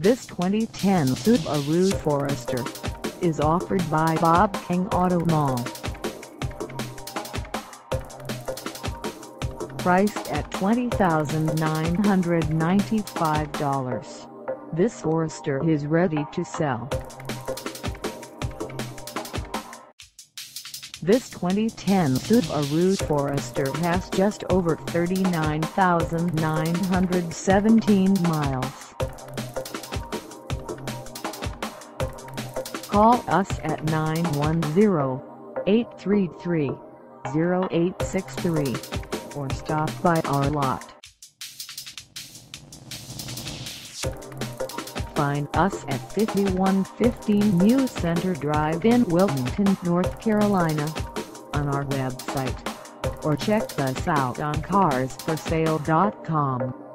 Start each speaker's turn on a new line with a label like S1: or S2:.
S1: This 2010 Subaru Forester is offered by Bob King Auto Mall. Priced at $20,995, this Forester is ready to sell. This 2010 Subaru Forester has just over 39,917 miles. Call us at 910-833-0863 or stop by our lot. Find us at 5115 New Center Drive in Wilmington, North Carolina on our website or check us out on carsforsale.com.